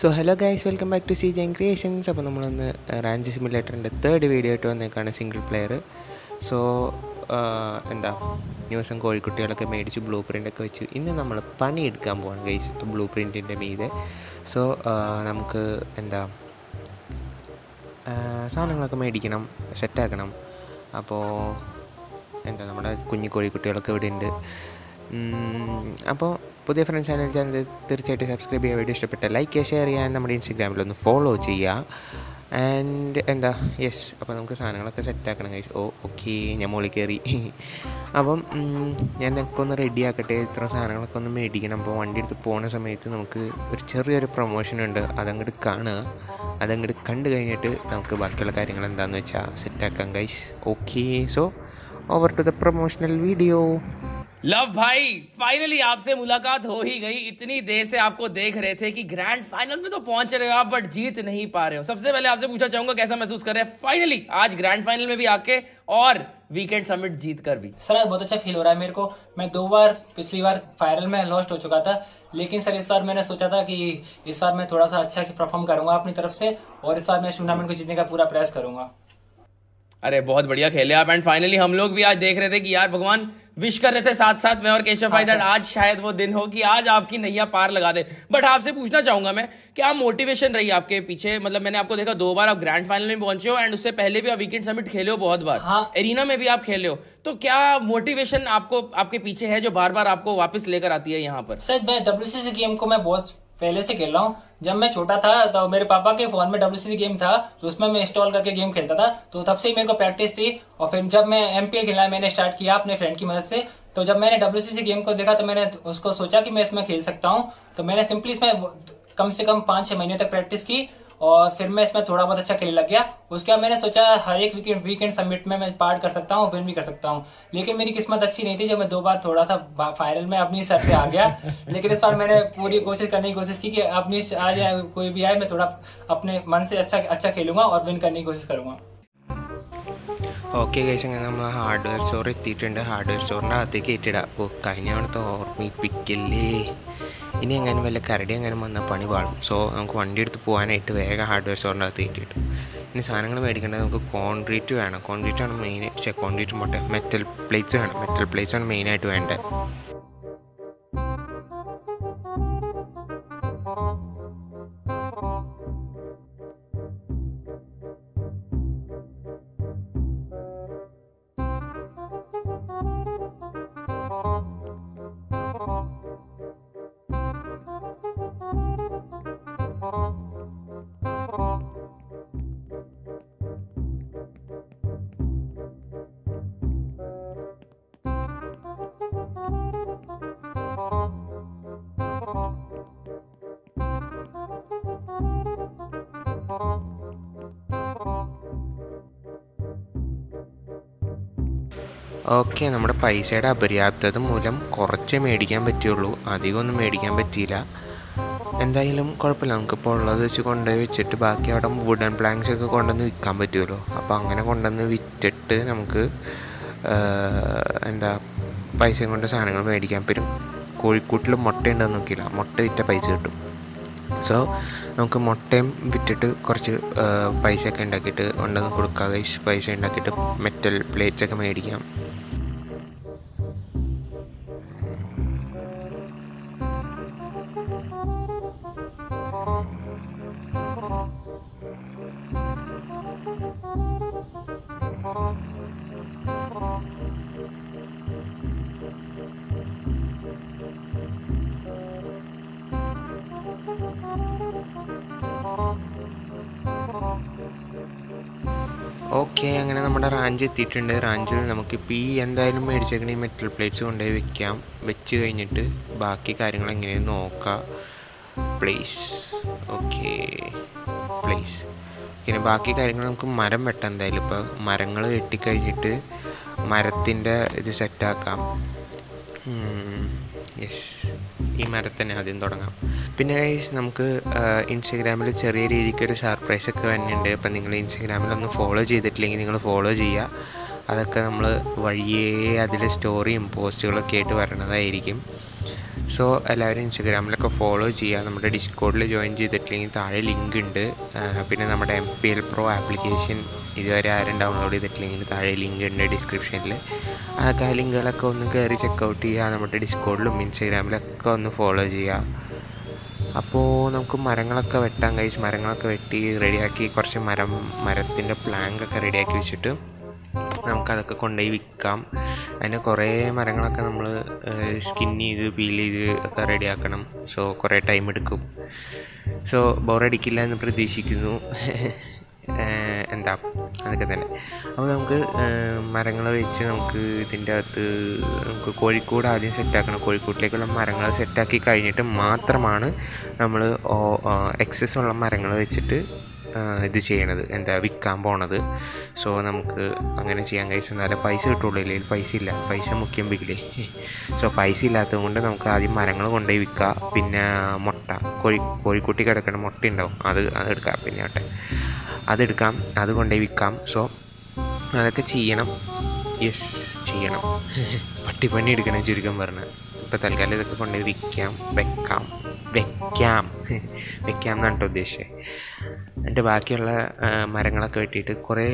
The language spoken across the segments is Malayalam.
So hello guys welcome back to C Gen Creations അപ്പോൾ നമ്മളൊന്ന് റാഞ്ച് സിമുലേറ്ററിന്റെ തേർഡ് വീഡിയോ ആയിട്ട് വന്നേക്കാണ് സിംഗിൾ പ്ലെയർ സോ എന്താ ന്യൂസും കോഴിക്കുട്ടികളൊക്കെ മേടിച്ച് ബ്ലൂ പ്രിന്റൊക്കെ വെച്ച്. ഇന്ന് നമ്മൾ പണിയെടുക്കാൻ പോവാണ് ഗൈസ് ബ്ലൂ പ്രിന്റിന്റെ മീതെ. സോ നമുക്ക് എന്താ സാധനങ്ങളൊക്കെ മേടിക്കണം സെറ്റാക്കണം അപ്പോൾ എന്താ നമ്മുടെ കുഞ്ഞു കോഴിക്കുട്ടികളൊക്കെ ഇവിടെ ഉണ്ട് അപ്പോൾ പുതിയ ഫ്രണ്ട്സ് ചാനൽ ചാനൽ തീർച്ചയായിട്ടും സബ്സ്ക്രൈബ് ചെയ്യുക വീഡിയോ ഇഷ്ടപ്പെട്ട ലൈക്ക് ഷെയർ ചെയ്യാൻ നമ്മുടെ ഇൻസ്റ്റഗ്രാമിലൊന്ന് ഫോളോ ചെയ്യുക. ആൻഡ് എന്താ യെസ് അപ്പോൾ നമുക്ക് സാധനങ്ങളൊക്കെ സെറ്റാക്കണം കഴിച്ചു ഓ ഓക്കെ ഞാൻ മുകളിൽ കയറി അപ്പം ഞാൻ ഒന്ന് റെഡി ആക്കട്ടെ. ഇത്ര സാധനങ്ങളൊക്കെ ഒന്ന് മേടിക്കണം. അപ്പോൾ വണ്ടി എടുത്ത് പോകുന്ന സമയത്ത് നമുക്ക് ഒരു ചെറിയൊരു പ്രൊമോഷൻ ഉണ്ട്. അതങ്ങോട്ട് കാണുക. അതങ്ങോട്ട് കണ്ടു കഴിഞ്ഞിട്ട് നമുക്ക് ബാക്കിയുള്ള കാര്യങ്ങൾ എന്താണെന്ന് വെച്ചാൽ സെറ്റാക്കാം guys okay so over to the promotional video Luv भाई फाइनली आपसे मुलाकात हो ही गई। इतनी देर से आपको देख रहे थे कि ग्रैंड फाइनल में तो पहुँच रहे हो आप बट जीत नहीं पा रहे हो। सबसे पहले आपसे पूछना चाहूँगा, कैसा महसूस कर रहे हैं? फाइनली आज ग्रैंड फाइनल में भी आके और वीकेंड समिट जीत कर भी। सर, बहुत अच्छा फील हो रहा है मेरे को। मैं दो बार, पिछली बार फाइनल में लॉस्ट हो चुका था, लेकिन सर, इस बार मैंने सोचा था कि इस बार मैं थोड़ा सा अच्छा परफॉर्म करूँगा अपनी तरफ़ से, और इस बार मैं टूर्नामेंट को जीतने का पूरा प्रयास करूँगा। अरे बहुत बढ़िया खेले आप। एंड फाइनली हम लोग भी आज देख रहे थे कि यार भगवान विश कर रहे थे साथ साथ मैं और केशव भाई दैट आज शायद वो दिन हो कि आज आपकी नैया पार लगा दे। बट आपसे पूछना चाहूँगा मैं क्या मोटिवेशन रही आपके पीछे? मतलब मैंने आपको देखा दो बार आप ग्रैंड फाइनल में पहुँचे हो एंड उससे पहले भी आप वीकेंड समिट खेले हो बहुत बार। हाँ। एरिना में भी आप खेले हो। तो क्या मोटिवेशन आपको आपके पीछे है जो बार बार आपको वापस लेकर आती है यहाँ पर? सर मैं डब्ल्यू गेम को मैं बहुत पहले से खेल रहा हूँ। जब मैं छोटा था तो मेरे पापा के फ़ोन में डब्ल्यू गेम था तो उसमें मैं इंस्टॉल करके गेम खेलता था। तो तब से ही मेरे को प्रैक्टिस थी और फिर जब मैं एमपीए खेलना मैंने स्टार्ट किया अपने फ्रेंड की मदद से तो जब मैंने डब्ल्यू गेम को देखा तो मैंने उसको सोचा कि मैं इसमें खेल सकता हूँ। तो मैंने सिंपली इसमें कम से कम पाँच छह महीने तक प्रैक्टिस की। और फिर मैं इसमें थोड़ा बहुत अच्छा खेलने लग गया। उसके बाद मैंने सोचा, हर एक वीकेंड वीकेंड समिट में मैं पार्ट कर सकता हूँ विन भी कर सकता हूँ। लेकिन मेरी किस्मत अच्छी नहीं थी, जब मैं दो बार थोड़ा सा फाइनल में अपनी सर से आ गया। लेकिन इस बार मैंने पूरी कोशिश करने की कोशिश की कि अपनी आ जाए कोई भी आए, मैं थोड़ा अपने मन से अच्छा अच्छा खेलूँगा और विन करने की कोशिश करूँगा। ഓക്കെ ഗൈസ് അങ്ങനെ നമ്മൾ ഹാർഡ്വെയർ സ്റ്റോർ എത്തിയിട്ടുണ്ട്. ഹാർഡ്വെയർ സ്റ്റോറിന്റെ അകത്തേക്ക് കയറ്റിടാം. ഓ കഴിഞ്ഞ അവിടുത്തെ ഓർമ്മിപ്പിക്കല്ലേ? ഇനി എങ്ങനെ വല്ല കരടി അങ്ങനെ വന്നാൽ പണി പാടും സോ നമുക്ക് വണ്ടി എടുത്ത് പോകാനായിട്ട് വേഗം ഹാർഡ്വെയർ സ്റ്റോറിന്റെ അകത്ത് കയറ്റിയിട്ട്. ഇനി സാധനങ്ങൾ മേടിക്കേണ്ടത് നമുക്ക് കോൺക്രീറ്റ് വേണം. കോൺക്രീറ്റ് ആണ് മെയിൻ പക്ഷേ കോൺക്രീറ്റ് പോട്ടെ. മെറ്റൽ പ്ലേറ്റ്സ് വേണം. മെറ്റൽ പ്ലേറ്റ്സ് ആണ് മെയിനായിട്ട് വേണ്ടത്. ഓക്കെ നമ്മുടെ പൈസയുടെ അപര്യാപ്തത മൂലം കുറച്ച് മേടിക്കാൻ പറ്റുള്ളൂ. അധികമൊന്നും മേടിക്കാൻ പറ്റിയില്ല. എന്തായാലും കുഴപ്പമില്ല. നമുക്കിപ്പോൾ ഉള്ളത് വെച്ച് കൊണ്ടുപോയി വെച്ചിട്ട് ബാക്കി അവിടെ വുഡൻ പ്ലാങ്ക്സ് ഒക്കെ കൊണ്ടുവന്ന് വിൽക്കാൻ പറ്റുമല്ലോ. അപ്പോൾ അങ്ങനെ കൊണ്ടുവന്ന് വിറ്റിട്ട് നമുക്ക് എന്താ പൈസയും കൊണ്ട് സാധനങ്ങൾ മേടിക്കാൻ പറ്റും. കോഴിക്കൂട്ടിൽ മുട്ട ഉണ്ടെന്ന് നോക്കിയില്ല. മുട്ട വിറ്റ പൈസ കിട്ടും. സോ നമുക്ക് മുട്ടയും വിറ്റിട്ട് കുറച്ച് പൈസ പൈസയൊക്കെ ഉണ്ടാക്കിയിട്ട് കൊണ്ടുവന്ന് കൊടുക്കുക. പൈസ ഉണ്ടാക്കിയിട്ട് മെറ്റൽ പ്ലേറ്റ്സ് ഒക്കെ മേടിക്കാം. ഓക്കെ അങ്ങനെ നമ്മുടെ റാഞ്ച് എത്തിയിട്ടുണ്ട്. റാഞ്ചിൽ നമുക്കിപ്പോൾ ഈ എന്തായാലും മേടിച്ചേക്കണ ഈ മെറ്റൽ പ്ലേറ്റ്സ് കൊണ്ടുപോയി വെക്കാം. വെച്ച് കഴിഞ്ഞിട്ട് ബാക്കി കാര്യങ്ങൾ എങ്ങനെയെന്ന് നോക്കാം. പ്ലേസ് ഓക്കെ പ്ലേസ് പിന്നെ ബാക്കി കാര്യങ്ങൾ നമുക്ക് മരം വെട്ടാം എന്തായാലും. ഇപ്പോൾ മരങ്ങൾ വെട്ടിക്കഴിഞ്ഞിട്ട് മരത്തിന്റെ ഇത് സെറ്റാക്കാം യെസ് ഈ മരത്തന്നെ ആദ്യം തുടങ്ങാം. പിന്നെ ഗൈസ് നമുക്ക് ഇൻസ്റ്റഗ്രാമിൽ ചെറിയ രീതിക്ക് ഒരു സർപ്രൈസ് ഒക്കെ വരുന്നുണ്ട്. അപ്പം നിങ്ങൾ ഇൻസ്റ്റഗ്രാമിൽ ഒന്ന് ഫോളോ ചെയ്തിട്ടില്ലെങ്കിൽ നിങ്ങൾ ഫോളോ ചെയ്യുക അതൊക്കെ നമ്മൾ വഴിയേ അതിൽ സ്റ്റോറിയും പോസ്റ്റുകളൊക്കെ ആയിട്ട് വരണതായിരിക്കും. സോ എല്ലാവരും ഇൻസ്റ്റഗ്രാമിലൊക്കെ ഫോളോ ചെയ്യുക. നമ്മുടെ ഡിസ്കോഡിൽ ജോയിൻ ചെയ്തിട്ടില്ലെങ്കിൽ താഴെ ലിങ്ക് ഉണ്ട്. പിന്നെ നമ്മുടെ M P L pro application ഇതുവരെ ആരും ഡൗൺലോഡ് ചെയ്തിട്ടില്ലെങ്കിൽ താഴെ ലിങ്ക് ഉണ്ട് ഡിസ്ക്രിപ്ഷനിൽ അതൊക്കെ ആ ലിങ്കുകളൊക്കെ ഒന്ന് കയറി ചെക്കൗട്ട് ചെയ്യുക. നമ്മുടെ ഡിസ്കോഡിലും ഇൻസ്റ്റഗ്രാമിലൊക്കെ ഒന്ന് ഫോളോ ചെയ്യുക. അപ്പോൾ നമുക്ക് മരങ്ങളൊക്കെ വെട്ടാൻ കഴിച്ച് മരങ്ങളൊക്കെ വെട്ടി റെഡിയാക്കി കുറച്ച് മരം മരത്തിന്റെ പ്ലാങ്കൊക്കെ റെഡിയാക്കി വെച്ചിട്ട് നമുക്കതൊക്കെ കൊണ്ടുപോയി വിൽക്കാം. അതിന് കുറേ മരങ്ങളൊക്കെ നമ്മൾ സ്കിൻ ചെയ്ത് പീൽ ചെയ്ത് ഒക്കെ റെഡിയാക്കണം. സോ കുറേ ടൈം എടുക്കും. സോ ബോറടിക്കില്ല എന്ന് പ്രതീക്ഷിക്കുന്നു. എന്താ അതൊക്കെ തന്നെ. അപ്പോൾ നമുക്ക് മരങ്ങൾ വെച്ച് നമുക്ക് ഇതിന്റെ അകത്ത് നമുക്ക് കോഴിക്കോട് ആദ്യം സെറ്റാക്കണം കോഴിക്കോട്ടിലേക്കുള്ള മരങ്ങൾ സെറ്റാക്കി കഴിഞ്ഞിട്ട് മാത്രമാണ് നമ്മൾ എക്സസ് ഉള്ള മരങ്ങൾ വെച്ചിട്ട് ഇത് ചെയ്യണത്. എന്താ വിൽക്കാൻ പോണത്. സോ നമുക്ക് അങ്ങനെ ചെയ്യാൻ കഴിച്ചു എന്നാലേ പൈസ കിട്ടുള്ളൂ. ഇല്ലെങ്കിൽ പൈസ ഇല്ല. പൈസ മുഖ്യം ബിഗിലേ സോ പൈസ ഇല്ലാത്തത് കൊണ്ട് നമുക്ക് ആദ്യം മരങ്ങൾ കൊണ്ടുപോയി വിൽക്കുക പിന്നെ മുട്ട. കോഴി കോഴിക്കുട്ടി കിടക്കുന്ന മുട്ട ഉണ്ടാവും. അത് അതെടുക്കാം പിന്നെ ആട്ടെ. അതെടുക്കാം അത് കൊണ്ടുപോയി വിൽക്കാം. സോ അതൊക്കെ ചെയ്യണം. യെസ് ചെയ്യണം. പട്ടിപ്പണി എടുക്കണം ചുരുക്കം പറഞ്ഞാൽ ഇപ്പോൾ തൽക്കാലം ഇതൊക്കെ കൊണ്ടുപോയി വിൽക്കാം വെക്കാം വെക്കാം. വെക്കാം എന്നാണ് കേട്ടോ ഉദ്ദേശിച്ചത് എന്നിട്ട് ബാക്കിയുള്ള മരങ്ങളൊക്കെ വെട്ടിയിട്ട് കുറേ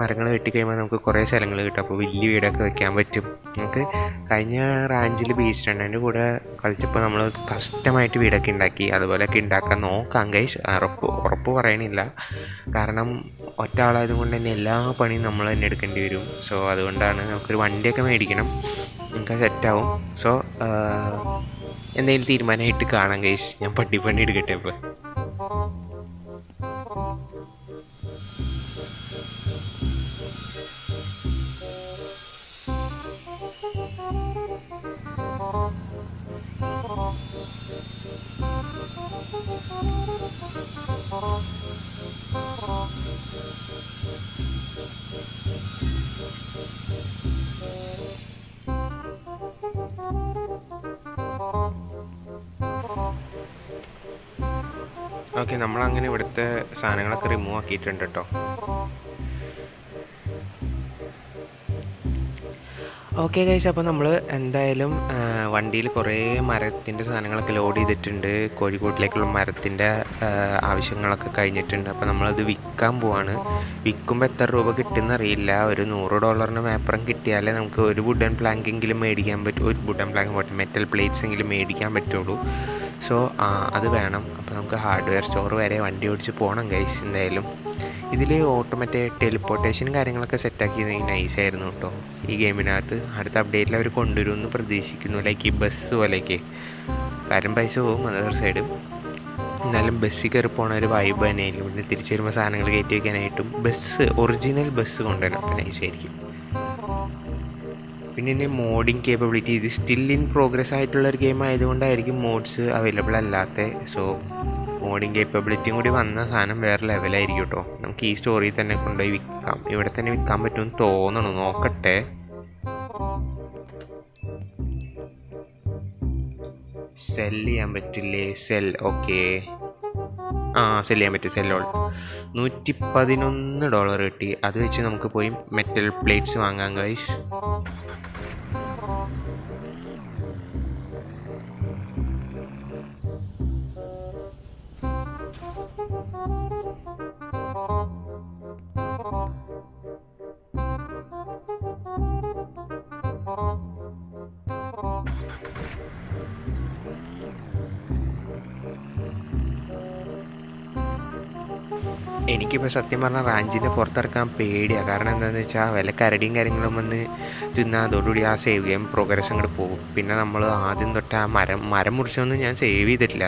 മരങ്ങൾ വെട്ടിക്കഴിയുമ്പോൾ നമുക്ക് കുറേ സ്ഥലങ്ങൾ കിട്ടും. അപ്പോൾ വലിയ വീടൊക്കെ വെക്കാൻ പറ്റും. നമുക്ക് കഴിഞ്ഞ റാഞ്ചിൽ ബീച്ചിട്ടുണ്ട് അതിന്റെ കൂടെ കളിച്ചപ്പോൾ നമ്മൾ കഷ്ടമായിട്ട് വീടൊക്കെ ഉണ്ടാക്കി. അതുപോലെയൊക്കെ ഉണ്ടാക്കാൻ നോക്കാം കൈസ് ഉറപ്പ് ഉറപ്പ് പറയണില്ല. കാരണം ഒറ്റ ആളായത് കൊണ്ട് തന്നെ എല്ലാ പണിയും നമ്മൾ തന്നെ എടുക്കേണ്ടി വരും. സോ അതുകൊണ്ടാണ് നമുക്കൊരു വണ്ടിയൊക്കെ മേടിക്കണം. നമുക്ക് സെറ്റാവും. സോ എന്തെങ്കിലും തീരുമാനമായിട്ട് കാണാം ഗൈസ് ഞാൻ പട്ടിപ്പണി എടുക്കട്ടെ ഇപ്പോൾ ഓക്കെ നമ്മളങ്ങനെ ഇവിടുത്തെ സാധനങ്ങളൊക്കെ റിമൂവ് ആക്കിയിട്ടുണ്ട് കേട്ടോ ഓക്കെ ഗൈസ് അപ്പോൾ നമ്മൾ എന്തായാലും വണ്ടിയിൽ കുറേ മരത്തിന്റെ സാധനങ്ങളൊക്കെ ലോഡ് ചെയ്തിട്ടുണ്ട്. കോഴിക്കോട്ടിലേക്കുള്ള മരത്തിന്റെ ആവശ്യങ്ങളൊക്കെ കഴിഞ്ഞിട്ടുണ്ട്. അപ്പോൾ നമ്മളത് വിൽക്കാൻ പോവാണ്. വിൽക്കുമ്പോൾ എത്ര രൂപ കിട്ടുമെന്ന് അറിയില്ല ഒരു നൂറ് ഡോളറിന് മേപ്പറും കിട്ടിയാലേ നമുക്ക് ഒരു വുഡൻ പ്ലാങ്കെങ്കിലും മേടിക്കാൻ പറ്റും. ഒരു വുഡൻ പ്ലാങ്ക് പോട്ടെ മെറ്റൽ പ്ലേറ്റ്സ് എങ്കിലും മേടിക്കാൻ പറ്റുള്ളൂ. സോ അത് വേണം. അപ്പോൾ നമുക്ക് ഹാർഡ്വെയർ സ്റ്റോർ വരെ വണ്ടി ഓടിച്ച് പോകണം ഗൈസ് എന്തായാലും. ഇതിൽ ഓട്ടോമാറ്റിക് ടെലിപ്പോർട്ടേഷനും കാര്യങ്ങളൊക്കെ സെറ്റാക്കി നൈസായിരുന്നു കേട്ടോ ഈ ഗെയിമിനകത്ത് അടുത്ത അപ്ഡേറ്റിൽ അവർ കൊണ്ടുവരുമെന്ന് പ്രതീക്ഷിക്കുന്നു. ലൈക്ക് ഈ ബസ് പോലെയൊക്കെ. കാര്യം പൈസ പോകും അതർ സൈഡ് എന്നാലും ബസ്സിൽ കയറി പോണ ഒരു വൈബ് തന്നെയായിരിക്കും പിന്നെ തിരിച്ചു വരുമ്പോൾ സാധനങ്ങൾ കയറ്റി വയ്ക്കാനായിട്ടും ബസ് ഒറിജിനൽ ബസ് കൊണ്ടുവരണം. അപ്പം നൈസായിരിക്കും പിന്നെ ഇതിന്റെ മോഡിങ് കേപ്പബിലിറ്റി ഇത് സ്റ്റിൽ ഇൻ പ്രോഗ്രസ് ആയിട്ടുള്ള ഒരു ഗെയിം ആയതുകൊണ്ടായിരിക്കും മോഡ്സ് അവൈലബിൾ അല്ലാത്ത. സോ മോഡിങ് കേപ്പബിലിറ്റിയും കൂടി വന്ന സാധനം വേറെ ലെവലായിരിക്കും കേട്ടോ നമുക്ക് ഈ സ്റ്റോറിയിൽ തന്നെ കൊണ്ടുപോയി വിൽക്കാം. ഇവിടെ തന്നെ വിൽക്കാൻ പറ്റുമെന്ന് തോന്നണു. നോക്കട്ടെ. സെൽ ചെയ്യാൻ പറ്റില്ലേ? സെൽ ഓക്കെ ആ സെൽ ചെയ്യാൻ പറ്റും. സെല്ലോൾ നൂറ്റി പതിനൊന്ന് ഡോളർ കിട്ടി. അത് വെച്ച് നമുക്ക് പോയി മെറ്റൽ പ്ലേറ്റ്സ് വാങ്ങാം ഗൈസ് എനിക്കിപ്പോൾ സത്യം പറഞ്ഞാൽ റാഞ്ചിന്റെ പുറത്തിറക്കാൻ പേടിയാണ് കാരണം എന്താണെന്ന് വെച്ചാൽ വില കരടിയും കാര്യങ്ങളും വന്ന് തിന്നാൽ അതോടുകൂടി ആ സേവ് ചെയ്യാൻ പ്രോഗ്രസ് അങ്ങോട്ട് പോകും. പിന്നെ നമ്മൾ ആദ്യം തൊട്ട് ആ മരം മരം മുറിച്ചൊന്നും ഞാൻ സേവ് ചെയ്തിട്ടില്ല.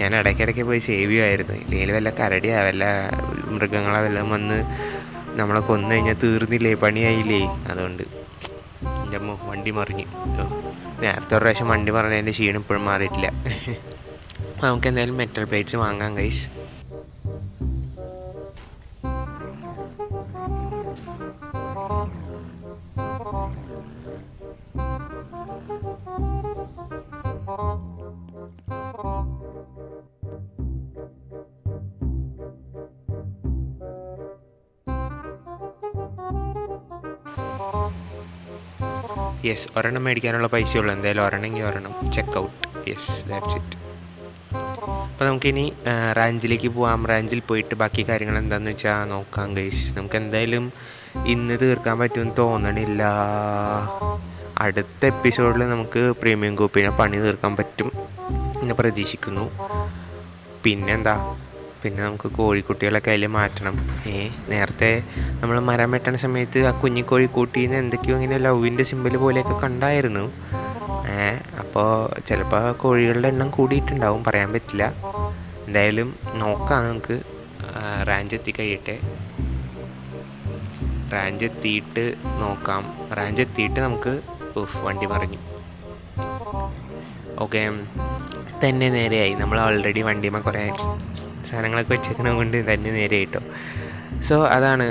ഞാൻ ഇടയ്ക്കിടയ്ക്ക് പോയി സേവ് ചെയ്യുമായിരുന്നു ഇല്ലെങ്കിൽ വല്ല കരടിയാണ് വല്ല മൃഗങ്ങളെ വല്ലതും വന്ന് നമ്മളെ കൊന്നു കഴിഞ്ഞാൽ തീർന്നില്ലേ പണിയായില്ലേ? അതുകൊണ്ട് എന്റെ അമ്മ വണ്ടി മറിഞ്ഞു. നേരത്തെ ഒരു പ്രാവശ്യം വണ്ടി മറിഞ്ഞതിന്റെ ക്ഷീണം ഇപ്പോഴും മാറിയിട്ടില്ല. നമുക്ക് എന്തായാലും മെറ്റൽ പ്ലേറ്റ്സ് വാങ്ങാം കൈസ് യെസ് ഒരെണ്ണം മേടിക്കാനുള്ള പൈസയുള്ളൂ. എന്തായാലും ഒരെണ്ണമെങ്കിൽ ഒരെണ്ണം. Check out yes that's it അപ്പോൾ നമുക്കിനി റാഞ്ചിലേക്ക് പോവാം. റാഞ്ചിൽ പോയിട്ട് ബാക്കി കാര്യങ്ങൾ എന്താണെന്ന് വെച്ചാൽ നോക്കാം ഗൈസ് നമുക്ക് എന്തായാലും ഇന്ന് തീർക്കാൻ പറ്റുമെന്ന് തോന്നണില്ല. അടുത്ത എപ്പിസോഡിൽ നമുക്ക് പ്രീമിയം കോപ്പിനെ പണി തീർക്കാൻ പറ്റും എന്ന് പ്രതീക്ഷിക്കുന്നു. പിന്നെന്താ? പിന്നെ നമുക്ക് കോഴിക്കുട്ടികളൊക്കെ അതിൽ മാറ്റണം. ഏ നേരത്തെ നമ്മൾ മരം വെട്ടണ സമയത്ത് ആ കുഞ്ഞിക്കോഴി കൂട്ടിന്ന് എന്തൊക്കെയോ ഇങ്ങനെ ലവിന്റെ സിമ്പിൾ പോലെയൊക്കെ കണ്ടായിരുന്നു. ഏ അപ്പോൾ ചിലപ്പോൾ കോഴികളുടെ എണ്ണം കൂടിയിട്ടുണ്ടാവും പറയാൻ പറ്റില്ല. എന്തായാലും നോക്കാം നമുക്ക്. റാഞ്ച് എത്തി കഴിയട്ടെ റാഞ്ച് എത്തിയിട്ട് നോക്കാം. റാഞ്ച് എത്തിയിട്ട് നമുക്ക് ഉഫ് വണ്ടി മറിഞ്ഞു. ഓക്കെ തന്നെ നേരെയായി. നമ്മൾ ഓൾറെഡി വണ്ടിയുമ്പോൾ കുറേ സാധനങ്ങളൊക്കെ വെച്ചേക്കണ കൊണ്ട് തന്നെ നേരെ കിട്ടും. സോ അതാണ്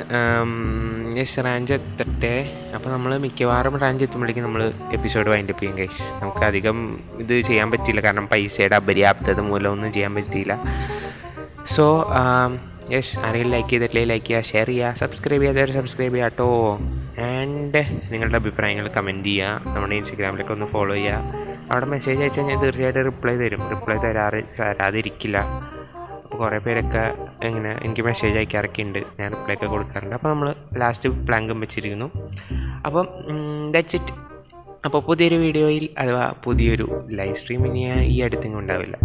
യെസ് റാഞ്ച് എത്തട്ടെ. അപ്പോൾ നമ്മൾ മിക്കവാറും റാഞ്ച് എത്തുമ്പോഴേക്കും നമ്മൾ എപ്പിസോഡ് വൈൻഡപ്പ് ചെയ്യും ഗൈസ് നമുക്ക് അധികം ഇത് ചെയ്യാൻ പറ്റിയില്ല കാരണം പൈസയുടെ അപര്യാപ്തത മൂലം ഒന്നും ചെയ്യാൻ പറ്റിയില്ല. സോ യെസ് ആരെങ്കിലും ലൈക്ക് ചെയ്തിട്ടില്ലേ ലൈക്ക് ചെയ്യുക ഷെയർ ചെയ്യുക സബ്സ്ക്രൈബ് ചെയ്യാത്തവർ സബ്സ്ക്രൈബ് ചെയ്യുക കേട്ടോ. ആൻഡ് നിങ്ങളുടെ അഭിപ്രായങ്ങൾ കമന്റ് ചെയ്യുക നമ്മുടെ ഇൻസ്റ്റഗ്രാമിലൊക്കെ ഒന്ന് ഫോളോ ചെയ്യുക. അവിടെ മെസ്സേജ് അയച്ചാൽ ഞാൻ തീർച്ചയായിട്ടും റിപ്ലൈ തരും. റിപ്ലൈ തരാറ് തരാതിരിക്കില്ല. അപ്പോൾ കുറേ പേരൊക്കെ ഇങ്ങനെ എനിക്ക് മെസ്സേജ് അയക്കാറൊക്കെ ഉണ്ട് ഞാൻ റിപ്ലൈ ഒക്കെ കൊടുക്കാറുണ്ട്. അപ്പോൾ നമ്മൾ ലാസ്റ്റ് പ്ലാങ്കും വെച്ചിരിക്കുന്നു. അപ്പം ദാറ്റ്സ് ഇറ്റ് അപ്പോൾ പുതിയൊരു വീഡിയോയിൽ അഥവാ പുതിയൊരു ലൈവ് സ്ട്രീം ഇനി ഈ അടുത്തെങ്കിലും ഉണ്ടാവില്ല.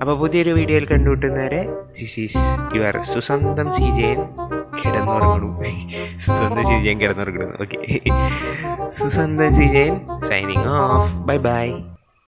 അപ്പോൾ പുതിയൊരു വീഡിയോയിൽ കണ്ടുകിട്ടുന്നവരെ this is your Susantham C Jayan കിടന്നുറങ്ങണു. Susantham C Jayan കിടന്നുറങ്ങണു. Okay Susantham C Jayan signing off bye bye